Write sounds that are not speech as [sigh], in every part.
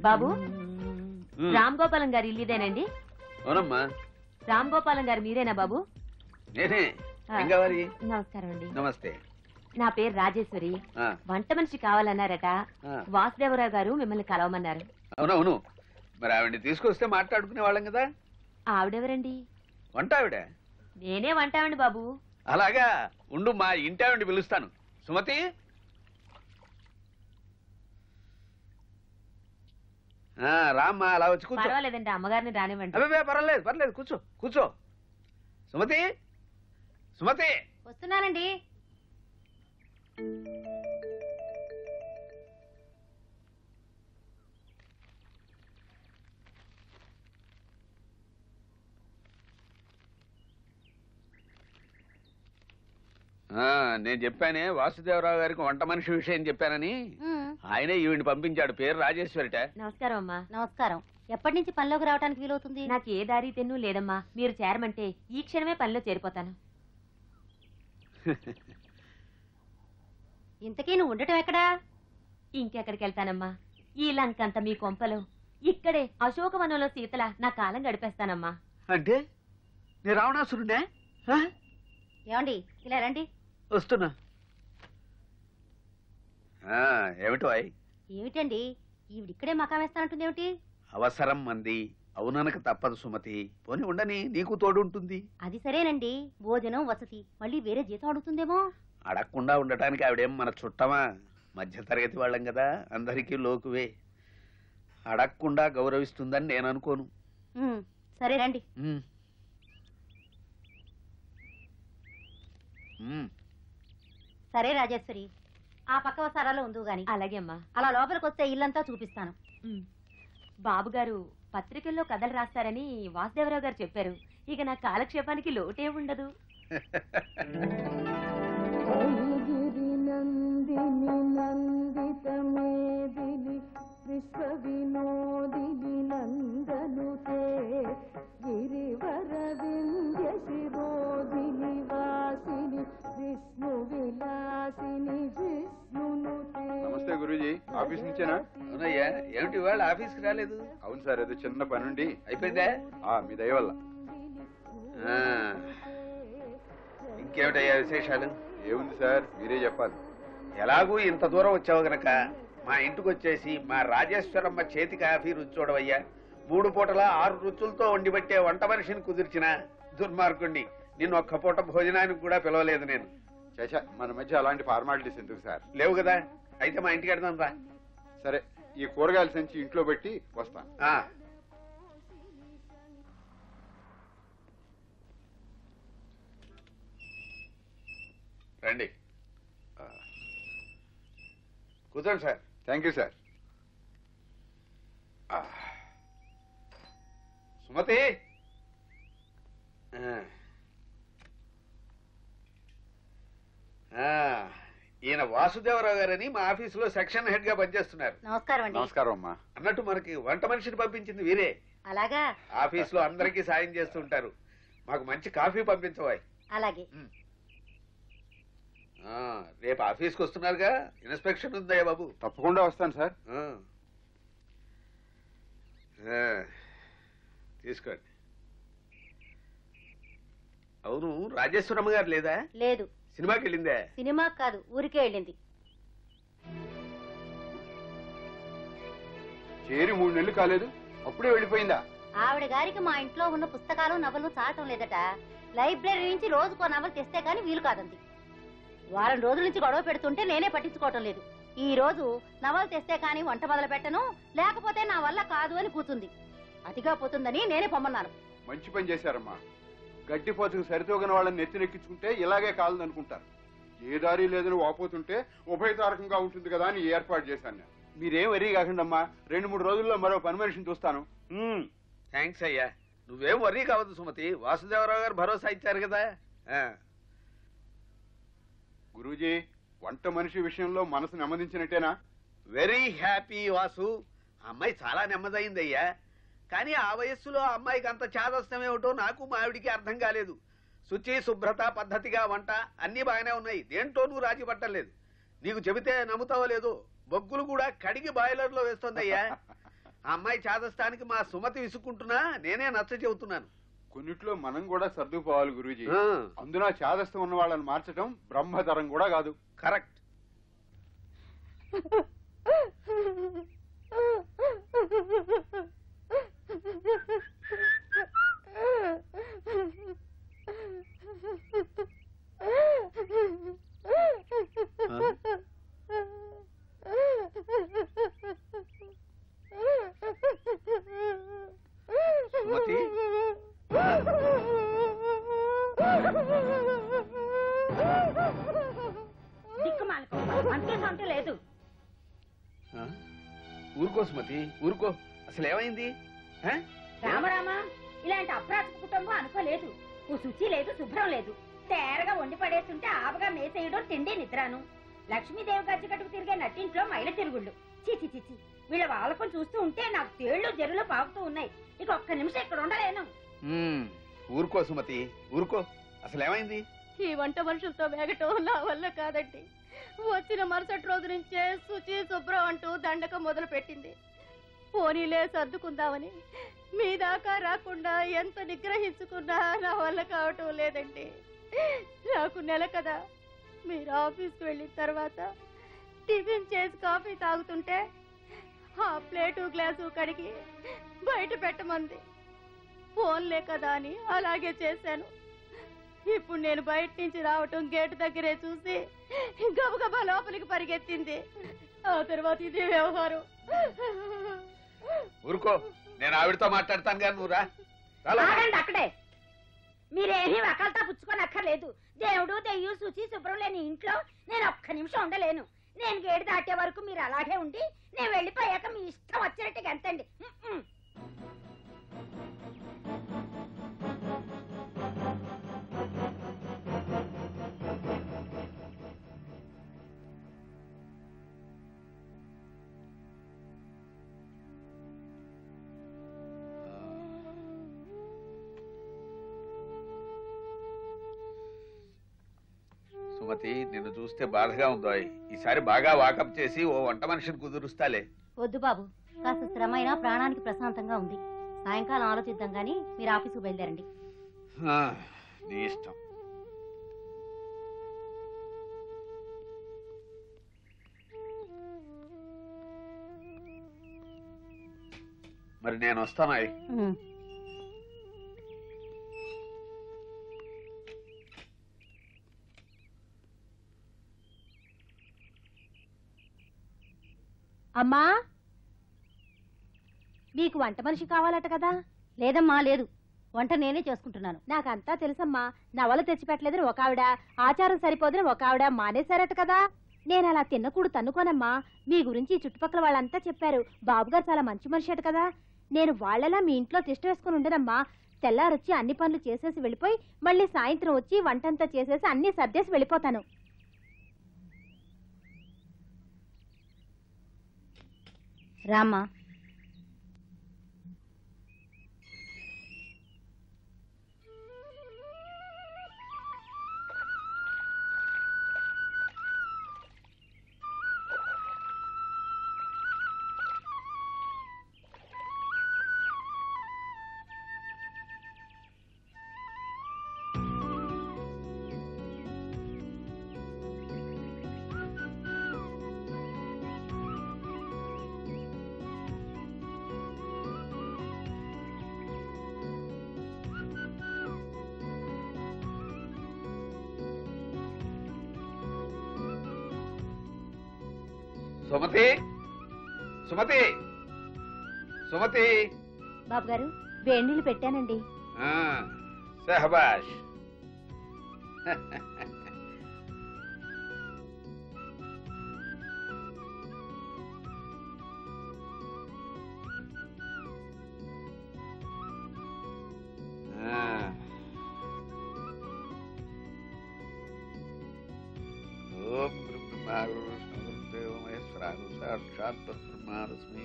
బాబు ఉమ్, రామ్ గోపాలం గారి ఇల్లు ఇదేనండి అవునమ్మా. రామ్ గోపాలం గారు మీరేనా బాబు? నేనే. ఆ. ఏం కావాలి? నమస్కారం అండి. నమస్తే. నా పేరు రాజేశ్వరి. ఆ, వంట మనిషి కావాలన్నారట. ఆ. వాసుదేవరావు గారు మిమ్మల్ని కలవమన్నారు. అవునవును. మరి ఆవిడ తీసుకొస్తే మాట్లాడుకునే వాళ్ళం కదా. ఆవిడెవరండి? వంట ఆవిడ? నేనే వంటామండి బాబు. అలాగా. ఉండు మా ఇంటి ఆవిడ పిలుస్తాను. సుమతి రామ్మా అలా వచ్చి కూర్చో. పర్వాలేదండి అమ్మగారిని రానివ్వండి. అబ్బే పర్వాలేదు పర్లేదు కూర్చో కూర్చో. సుమతి సుమతి. వస్తున్నానండి. ఆ, నేను చెప్పానే వాసుదేవరావు గారికి వంట మనిషి విషయం చెప్పానని. ఆయనే ఈవిని పంపించాడు. పేరు రాజేశ్వరిట. నమస్కారం అమ్మా. నమస్కారం. ఎప్పటి నుంచి పనిలోకి రావడానికి వీలవుతుంది? నాకు ఏ దారి తెన్ను లేదమ్మా. మీరు చేరమంటే ఈ క్షణమే పనిలో చేరిపోతాను. [laughs] ఇంతకీ నువ్వు ఉండటం ఎక్కడా? ఇంకెక్కడికి వెళ్తానమ్మా? ఈ లంకంత మీ కొంపలో. ఇక్కడే అశోకవనంలో సీతల నా కాలం గడిపేస్తానమ్మా. అంటే? నేను రావణాసురుడే ఏమండి? ఇలా రండి. వస్తున్నా. ఏమిటో ఏమిటండి? ఈవిడిక్కడే మకాం వేస్తానంటుంది ఏమిటి అవసరం మంది. అవుననక తప్పదు సుమతి. పోని ఉండని నీకు తోడు ఉంటుంది అది సరేనండి. భోజనం వసతి. మళ్ళీ వేరే జీతం అడుగుతుందేమో? అడగకుండా ఉండటానికి ఆవిడేం మన చుట్టమా? మధ్యతరగతి వాళ్ళం కదా అందరికీ లోకువే. అడగకుండా గౌరవిస్తుందని నేను అనుకోను ఉమ్, సరే రండి. ఉమ్. ఉమ్. సరే రాజేశ్వరి. ఆ పక్క వసారాలో ఉందు గాని. అలాగే అమ్మా. అలా లోపలికి వస్తే ఇల్లంతా చూపిస్తాను. బాబు గారు పత్రికల్లో కథలు రాస్తారని వాసుదేవరావు గారు చెప్పారు. ఇక నా కాలక్షేపానికి లోటే ఉండదు. [laughs] ఆఫీస్ నుంచేనా? అవునయ్యా ఏమిటి వాళ్ళు ఆఫీస్కి రాలేదు? అవును సార్ ఏదో చిన్న పని ఉండి. అయిపోయిందా? ఆ, మీ దయ వల్ల. ఆ. ఇంకేమిటయ్యా విశేషాలు? ఏముంది సార్ మీరే చెప్పాలి. ఎలాగూ ఇంత దూరం వచ్చావు గనక? మా ఇంటికి వచ్చేసి మా రాజేశ్వరమ్మ చేతి కాఫీ రుచి చూడవయ్యా. మూడు పూటల ఆరు రుచులతో వండి పెట్టే వంట మనిషిని కుదిర్చిన దుర్మార్గుణ్ణి. నిన్ను ఒక్క పూట భోజనానికి కూడా పిలవలేదు నేను. చచా మన మధ్య అలాంటి ఫార్మాలిటీస్ ఎందుకు సార్? లేవు కదా? అయితే మా ఇంటికి వెళ్దాం రా. సరే ఈ కూరగాయల సంచి ఇంట్లో పెట్టి వస్తాను ఆ. రండి ఆ. కూర్చోండి sir thank you sir. Sumathi ఆ. ఆ, ఈయన వాసుదేవరావు గారని మా ఆఫీసులో సెక్షన్ హెడ్గా పనిచేస్తున్నారు. నమస్కారం అండి. నమస్కారం అమ్మా. అన్నట్టు మనకి వంట మనిషిని పంపించింది వీరే. అలాగా? ఆఫీస్లో అందరికీ సాయం చేస్తుంటారు మాకు మంచి కాఫీ పంపించవాయి. అలాగే. రేపు ఆఫీస్కి వస్తున్నారుగా? ఇన్స్పెక్షన్ ఉందయ్యా బాబు? తప్పకుండా వస్తాను సార్. ఆ. ఆ, తీసుకోండి. అవును రాజేశ్వరమ్మ గారు లేదా? లేదు. సినిమాకి వెళ్ళిందే సినిమా కాదు ఊరికే వెళ్ళింది. చేరి మూడు నెలలు కాలేదు అప్పుడే వెళ్ళిపోయిందా? ఆవిడ గారికి మా ఇంట్లో ఉన్న పుస్తకాలు నవలు చాటం లేదట. లైబ్రరీ నుంచి రోజుకో నవలు తెస్తే కానీ వీలు కాదంది. వారం రోజుల నుంచి గొడవ పెడుతుంటే నేనే పట్టించుకోవటం లేదు. ఈ రోజు నవలు తెస్తే కానీ వంట మొదలు పెట్టను లేకపోతే నా వల్ల కాదు అని కూతుంది. అతిగా పోతుందని నేనే పొమ్మన్నాను. మంచి పని చేశారమ్మా. గడ్డిపోతుకు సరితూగని వాళ్ళని నెత్తినెక్కించుకుంటే ఇలాగే కాలని అనుకుంటారు ఏ దారి లేదని వాపోతుంటే ఉభయతారకంగా ఉంటుంది కదా అని ఏర్పాటు చేశాను నేను. మీరేం వరీ కాకుండా అమ్మా రెండు మూడు రోజుల్లో మరో పని మనిషిని చూస్తాను. థ్యాంక్స్ అయ్యా. నువ్వేం వర్రీ కావద్దు సుమతి. వాసుదేవరావు గారు భరోసా ఇచ్చారు కదా. గురూజీ వంట మనిషి విషయంలో మనసు నెమ్మదించినట్టేనా? Very happy Vasu. అమ్మాయి చాలా నెమ్మదైందయ్యా. కానీ ఆ వయస్సులో ఆ అమ్మాయికి అంత చాదస్తం ఏమిటో నాకు మా ఆవిడికి అర్థం కాలేదు. శుచి శుభ్రత పద్ధతిగా వంట అన్నీ బాగానే ఉన్నాయి. దేంట్లో నువ్వు రాజీ పట్టలేదు నీకు చెబితే నమ్ముతావో లేదు? బొగ్గులు కూడా కడిగి బాయిలర్లో వేస్తోందయ్యా. ఆ అమ్మాయి చాదస్తానికి మా సుమతి విసుక్కుంటున్నా నేనే నచ్చ చెబుతున్నాను. కొన్నిట్లో మనం కూడా సర్దుకుపోవాలి గురూజీ. అందున చాదస్తం ఉన్న వాళ్ళని మార్చడం బ్రహ్మతరం కూడా కాదు. కరెక్ట్. [laughs] అంతే సొంత లేదు ఆ? ఊరుకో సుమతి ఊరుకో అసలు ఏమైంది ఆ? రామరామ ఇలాంటి అప్రాచక కుటుంబం అనుకోలేదు. ఓ శుచి లేదు శుభ్రం లేదు. తేరగా వండి పడేస్తుంటే ఆపగా మేసేయడం తిండి నిద్రాను. లక్ష్మీదేవి గజ్జి కట్టుకు తిరిగే నట్టింట్లో మైల తిరుగుళ్ళు. చిచి చిచి వీళ్ళ వాళ్ళకం చూస్తూ ఉంటే నాకు తేళ్ళు జరులు పాకుతూ ఉన్నాయి. ఇక ఒక్క నిమిషం ఇక్కడ ఉండలేను. ఊరుకో సుమతి ఊరుకో. అసలు ఏమైంది? ఈ వంట మనుషులతో వేగటం నా వల్ల కాదండి. వచ్చిన మరుసటి రోజు నుంచే శుచి శుభ్రం అంటూ దండకం మొదలు పెట్టింది పోనీలే సర్దుకుందామని. మీ దాకా రాకుండా ఎంత నిగ్రహించుకున్నా నా వల్ల కావటం లేదండి. నాకు నెల కదా. మీరు ఆఫీస్కి వెళ్ళిన తర్వాత టిఫిన్ చేసి కాఫీ తాగుతుంటే ఆ ప్లేటు గ్లాసు కడిగి బయట పెట్టమంది. ఫోన్లే కదా అని అలాగే చేశాను. ఇప్పుడు నేను బయట నుంచి రావటం గేటు దగ్గరే చూసి గబగబా లోపలికి పరిగెత్తింది. ఆ తర్వాత ఇదే వ్యవహారం. ఊరుకో. నేను ఆవిడతో మాట్లాడతాను కానీ నువ్వు ఆగండి అక్కడే. మీరేమీ ఒకళ్ళతో పుచ్చుకొని అక్కర్లేదు. దేవుడు దెయ్యం శుచి శుభ్రం లేని ఇంట్లో నేను ఒక్క నిమిషం ఉండలేను. నేను గేడు దాటే వరకు మీరు అలాగే ఉండి నేను వెళ్ళిపోయాక మీ ఇష్టం వచ్చినట్టుగా ఎంతండి. సుమతి నిన్ను చూస్తే బాధగా ఉందో ఈసారి బాగా వాకప్ చేసి ఓ వంట మనిషిని కుదురుస్తాలే. వద్దు బాబు. కాస్త శ్రమైనా ప్రాణానికి ప్రశాంతంగా ఉంది. సాయంకాలం ఆలోచిద్దాం గాని మీరు ఆఫీస్కి బయలుదేరండి. నీ ఇష్టం. మరి నేను వస్తాను అమ్మా! మీకు వంట మనిషి కావాలట కదా? లేదమ్మా లేదు. వంట నేనే చేసుకుంటున్నాను. నాకంతా తెలుసమ్మా. నవలు తెచ్చిపెట్టలేదని ఒక ఆవిడ ఆచారం సరిపోదని ఒక ఆవిడ మానేశారట కదా? నేను అలా తిన్నకూడు తన్నుకోనమ్మా. మీ గురించి చుట్టుపక్కల వాళ్ళంతా చెప్పారు. బాబుగారు చాలా మంచి మనిషి అట కదా. నేను వాళ్ళలా మీ ఇంట్లో తిష్ట వేసుకుని ఉండనమ్మా. తెల్లారొచ్చి అన్ని పనులు చేసేసి వెళ్ళిపోయి మళ్ళీ సాయంత్రం వచ్చి వంటంతా చేసేసి అన్ని సర్దేసి వెళ్ళిపోతాను. రామ్మా సుమతి సుమతి సుమతి. బాబు గారు వేడి నీళ్ళు పెట్టానండి. ఆ, పరమాత్మస్మీ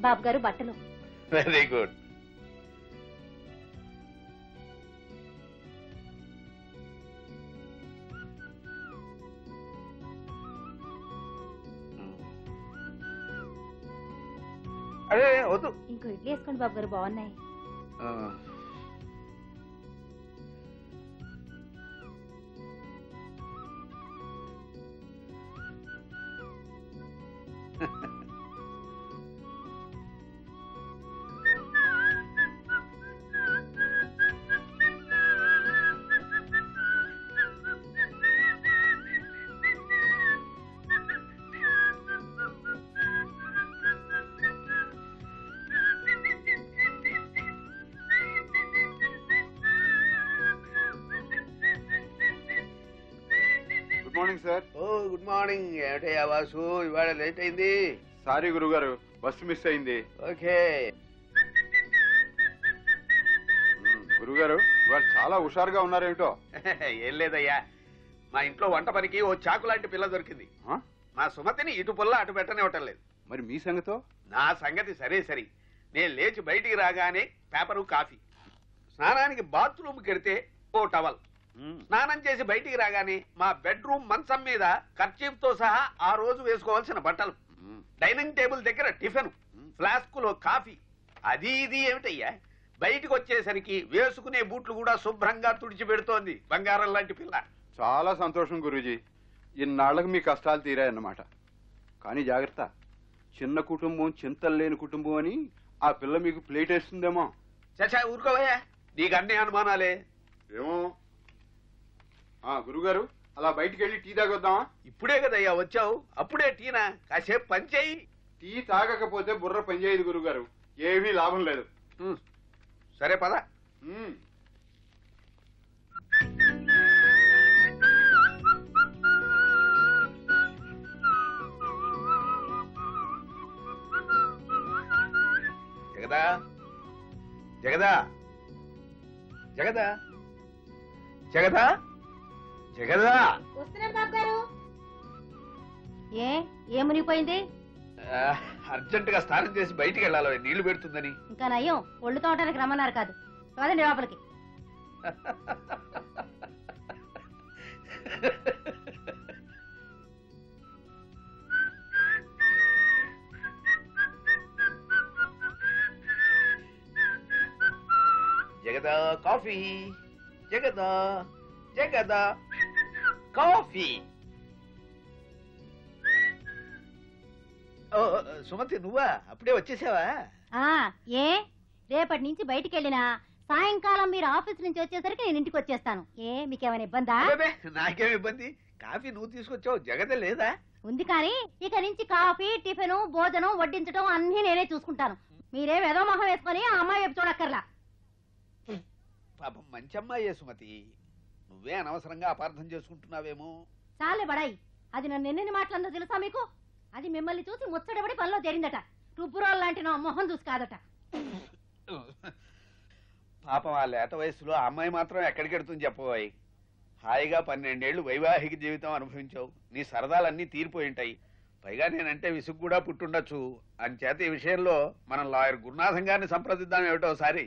బాబు గారు బట్టలు. Very good. అదే వద్దు. ఇంకో ఇడ్లీ వేసుకోండి బాబు గారు బాగున్నాయి. మార్నింగ్ సార్ ఓ గుడ్ మార్నింగ్ ఏమిటయ్యా వాసు? ఇవాళ లేట్ అయింది. సారీ గురుగారు. బస్సు మిస్ అయింది. ఓకే మ్మ్, గురుగారు ఇవాళ చాలా హుషారుగా ఉన్నారేమిటో? [laughs] ఏం లేదయ్యా. మా ఇంట్లో వంట పనికి ఓ చాకు లాంటి పిల్ల దొరికింది? మా సుమతిని ఇటు పుల్ల అటు పెట్టనివ్వటం లేదు. మరి మీ సంగతో? నా సంగతి సరే సరి. నేను లేచి బయటికి రాగానే పేపరు కాఫీ. స్నానానికి బాత్రూమ్ కెడితే ఓ టవల్. స్నానం చేసి బయటికి రాగానే మా బెడ్రూమ్ మంచం మీద ఖర్చీఫ్తో సహా ఆ రోజు వేసుకోవాల్సిన బట్టలు. డైనింగ్ టేబుల్ దగ్గర టిఫిన్ ఫ్లాస్కులో కాఫీ. అది ఇది ఏమిటయ్యా? బయటికి వచ్చేసరికి వేసుకునే బూట్లు కూడా శుభ్రంగా తుడిచి పెడుతోంది బంగారం లాంటి పిల్ల. చాలా సంతోషం గురూజీ. ఇన్నాళ్ళకు మీ కష్టాలు తీరాయన్నమాట. కానీ జాగ్రత్త. చిన్న కుటుంబం చింతలు లేని కుటుంబం అని ఆ పిల్ల మీకు ప్లేట్ వేస్తుందేమో. చచ్చా ఊరుకోవయ్యా. నీకు అన్ని అనుమానాలే. ఏమో. ఆ గురుగారు అలా బయటికి వెళ్ళి టీ తాగొద్దామా? ఇప్పుడే కదయ్యా వచ్చావు. అప్పుడే టీనా? కాసేపు పని చేయి. టీ తాగకపోతే బుర్ర పనిచేయదు గురుగారు. ఏమీ లాభం లేదు. ఉమ్, సరే పద. జగదా? జగదా? జగదా? జగదా? జగదా! వస్తున్నాం బాబు గారు ఏ ఏ మునిగిపోయింది? అర్జెంట్గా స్నానం చేసి బయటికి వెళ్ళాలి నీళ్ళు పెడుతుందని. ఇంకా నయ్యం ఒళ్ళు తోటానికి రమ్మన్నారు కాదు. కాదండి లోపలికి. జగదా కాఫీ జగదా జగదా. కాఫీ. ఓ, సుమతి నువ్వా? అప్పుడే వచ్చేసావా? ఆ ఏ? రేపటి నుంచి బయటికి వెళ్ళినా సాయంకాలం మీరు ఆఫీస్ నుంచి వచ్చేసరికి నేను ఇంటికి వచ్చేస్తాను. ఏ మీకేమైనా ఇబ్బందా? అబ్బే, నాకేం ఇబ్బంది. కాఫీ నువ్వు తీసుకొచ్చావు జగద లేదా? ఉంది కానీ ఇక నుంచి కాఫీ టిఫిన్ భోజనం వడ్డించడం అన్ని నేనే చూసుకుంటాను. మీరేం ఏదో మొహం వేసుకొని ఆ అమ్మాయి వైపు చూడక్కర్లా. పాపం మంచి అమ్మాయే సుమతి. నువ్వే అనవసరంగా అపార్థం చేసుకుంటున్నావేమో. చాలే బడాయి. అది నన్ను ఎన్నెన్ని మాటలందో తెలుసా మీకు? అది మిమ్మల్ని చూసి ముచ్చటబడి పనిలో చేరిందట రుబ్బురోల్ లాంటి నా మొహం చూసి కాదట. పాపం ఆ లేత వయసులో ఆ అమ్మాయి మాత్రం ఎక్కడికెడుతుంది చెప్పబోయ్ హాయిగా పన్నెండేళ్ళు వైవాహిక జీవితం అనుభవించావు. నీ సరదాలన్నీ తీరిపోయి ఉంటాయి. పైగా నేనంటే విసుగు కూడా పుట్టుండొచ్చు. అంచేత ఈ విషయంలో మనం లాయర్ గురునాథం గారిని సంప్రదిద్దాం ఏమిటోసారి